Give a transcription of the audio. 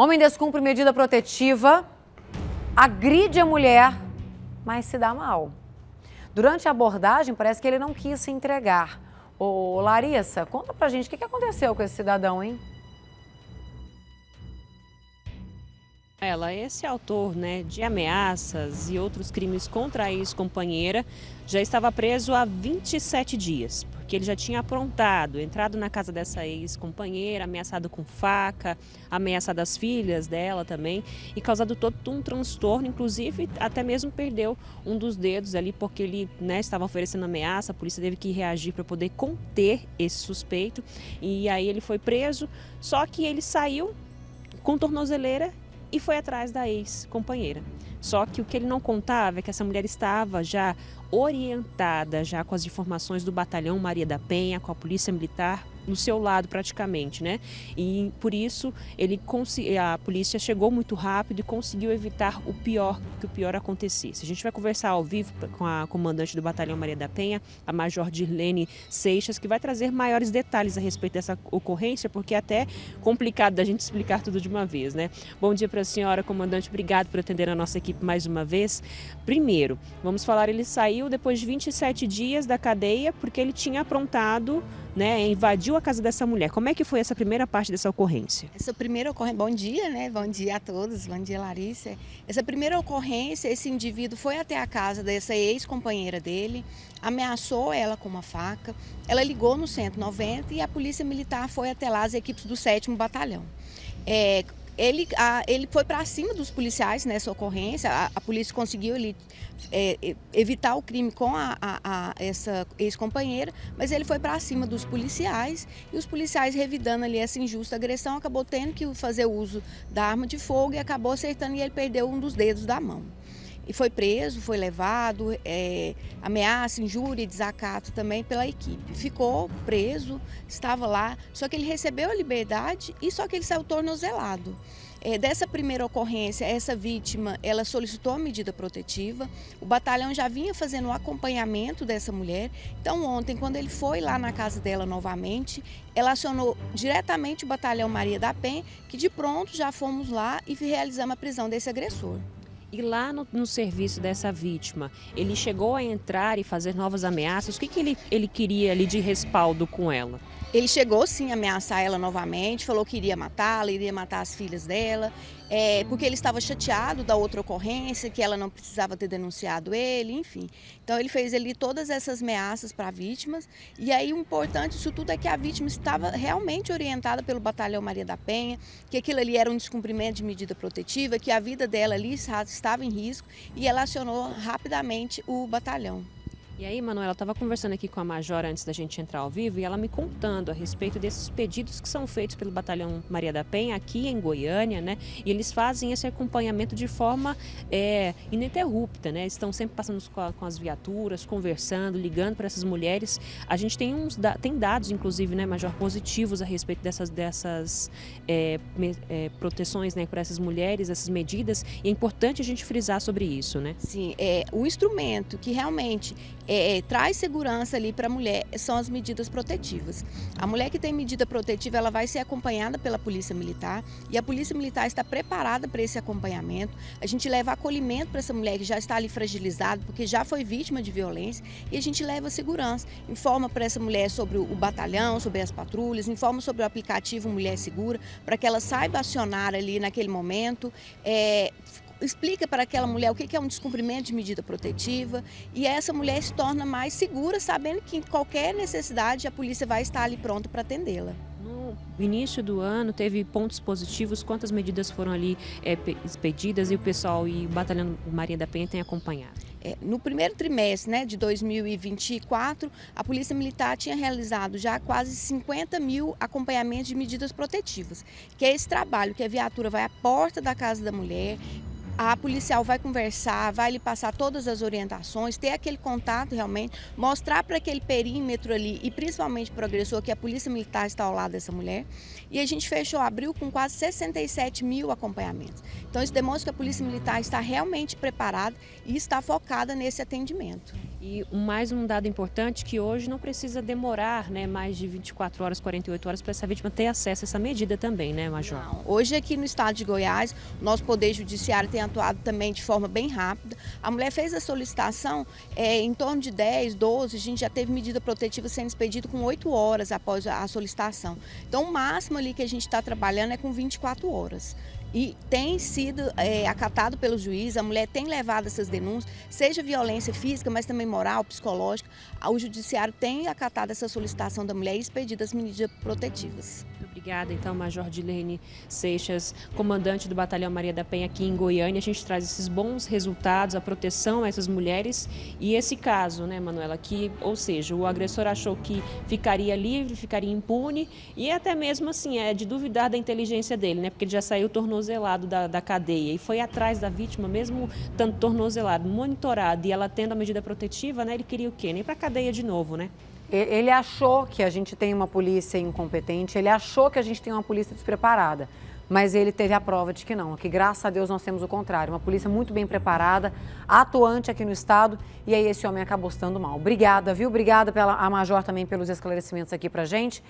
Homem descumpre medida protetiva, agride a mulher, mas se dá mal. Durante a abordagem, parece que ele não quis se entregar. Ô, Larissa, conta pra gente o que aconteceu com esse cidadão, hein? Ela, esse autor né, de ameaças e outros crimes contra a ex-companheira já estava preso há 27 dias, porque ele já tinha aprontado, entrado na casa dessa ex-companheira, ameaçado com faca, ameaçado as filhas dela também e causado todo um transtorno, inclusive até mesmo perdeu um dos dedos ali porque ele né, estava oferecendo ameaça, a polícia teve que reagir para poder conter esse suspeito e aí ele foi preso, só que ele saiu com tornozeleira e foi atrás da ex-companheira. Só que o que ele não contava é que essa mulher estava já orientada já com as informações do batalhão Maria da Penha, com a polícia militar no seu lado praticamente, né? E por isso ele a polícia chegou muito rápido e conseguiu evitar o pior que o pior acontecesse. A gente vai conversar ao vivo com a comandante do batalhão Maria da Penha, a Major Dirlene Seixas, que vai trazer maiores detalhes a respeito dessa ocorrência, porque é até complicado da gente explicar tudo de uma vez, né? Bom dia para a senhora, comandante. Obrigado por atender a nossa equipe mais uma vez. Primeiro, vamos falar, ele saiu depois de 27 dias da cadeia porque ele tinha aprontado né, invadiu a casa dessa mulher. Como é que foi essa primeira parte dessa ocorrência? Essa primeira ocorrência, bom dia, né? Bom dia a todos, bom dia Larissa. Essa primeira ocorrência, esse indivíduo foi até a casa dessa ex-companheira dele, ameaçou ela com uma faca, ela ligou no 190 e a polícia militar foi até lá, as equipes do 7 Batalhão. É, ele, a, ele foi para cima dos policiais nessa ocorrência, a, a polícia conseguiu ele, é, evitar o crime com a, a essa ex-companheira, mas ele foi para cima dos policiais e os policiais, revidando ali essa injusta agressão, acabou tendo que fazer uso da arma de fogo e acabou acertando e ele perdeu um dos dedos da mão e foi preso, foi levado, é, ameaça, injúria desacato também pela equipe. Ficou preso, estava lá, só que ele recebeu a liberdade e só que ele saiu tornozelado. É, dessa primeira ocorrência, essa vítima, ela solicitou a medida protetiva. O batalhão já vinha fazendo o acompanhamento dessa mulher. Então, ontem, quando ele foi lá na casa dela novamente, ela acionou diretamente o batalhão Maria da Penha, que de pronto já fomos lá e realizamos a prisão desse agressor. E lá no, no, serviço dessa vítima, ele chegou a entrar e fazer novas ameaças? O que, que ele, ele queria ali de respaldo com ela? Ele chegou sim a ameaçar ela novamente, falou que iria matá-la, iria matar as filhas dela, é, porque ele estava chateado da outra ocorrência, que ela não precisava ter denunciado ele, enfim. Então ele fez ali todas essas ameaças para vítimas. E aí o importante disso tudo é que a vítima estava realmente orientada pelo Batalhão Maria da Penha, que aquilo ali era um descumprimento de medida protetiva, que a vida dela ali estava em risco e ela acionou rapidamente o batalhão. E aí, Manuela, eu estava conversando aqui com a Major antes da gente entrar ao vivo e ela me contando a respeito desses pedidos que são feitos pelo Batalhão Maria da Penha aqui em Goiânia, né? E eles fazem esse acompanhamento de forma é, ininterrupta, né? Estão sempre passando com, as viaturas, conversando, ligando para essas mulheres. A gente tem uns tem dados, inclusive, né, Major, positivos a respeito dessas, dessas é, é, proteções né, para essas mulheres, essas medidas. E é importante a gente frisar sobre isso, né? Sim, é, o instrumento que realmente é, é, traz segurança ali para a mulher são as medidas protetivas. A mulher que tem medida protetiva, ela vai ser acompanhada pela Polícia Militar e a Polícia Militar está preparada para esse acompanhamento. A gente leva acolhimento para essa mulher que já está ali fragilizada, porque já foi vítima de violência, e a gente leva segurança. Informa para essa mulher sobre o batalhão, sobre as patrulhas, informa sobre o aplicativo Mulher Segura, para que ela saiba acionar ali naquele momento. É, explica para aquela mulher o que é um descumprimento de medida protetiva e essa mulher se torna mais segura, sabendo que em qualquer necessidade a polícia vai estar ali pronta para atendê-la. No início do ano teve pontos positivos, quantas medidas foram ali é, expedidas e o pessoal e o Batalhão Maria da Penha tem acompanhado? É, no primeiro trimestre né, de 2024, a Polícia Militar tinha realizado já quase 50 mil acompanhamentos de medidas protetivas, que é esse trabalho que a viatura vai à porta da casa da mulher, a policial vai conversar, vai lhe passar todas as orientações, ter aquele contato realmente, mostrar para aquele perímetro ali e principalmente para o que a polícia militar está ao lado dessa mulher. E a gente fechou abril com quase 67 mil acompanhamentos. Então isso demonstra que a polícia militar está realmente preparada e está focada nesse atendimento. E mais um dado importante que hoje não precisa demorar né, mais de 24 horas, 48 horas para essa vítima ter acesso a essa medida também, né, Major? Não. Hoje aqui no estado de Goiás, nosso Poder Judiciário tem atuado também de forma bem rápida. A mulher fez a solicitação é, em torno de 10, 12, a gente já teve medida protetiva sendo expedida com 8 horas após a solicitação. Então o máximo ali que a gente está trabalhando é com 24 horas e tem sido é, acatado pelo juiz, a mulher tem levado essas denúncias, seja violência física, mas também moral, psicológica. O judiciário tem acatado essa solicitação da mulher e expedido as medidas protetivas. Obrigada, então, Major Dilene Seixas, comandante do Batalhão Maria da Penha aqui em Goiânia. A gente traz esses bons resultados, a proteção a essas mulheres e esse caso, né, Manuela, que, ou seja, o agressor achou que ficaria livre, ficaria impune e até mesmo assim é de duvidar da inteligência dele, né, porque ele já saiu tornozelado da, da cadeia e foi atrás da vítima, mesmo tanto tornozelado, monitorado e ela tendo a medida protetiva, né, ele queria o quê? Nem para cadeia de novo, né? Ele achou que a gente tem uma polícia incompetente, ele achou que a gente tem uma polícia despreparada, mas ele teve a prova de que não, que graças a Deus nós temos o contrário, uma polícia muito bem preparada, atuante aqui no estado, e aí esse homem acabou estando mal. Obrigada, viu? Obrigada pela a Major também pelos esclarecimentos aqui pra gente.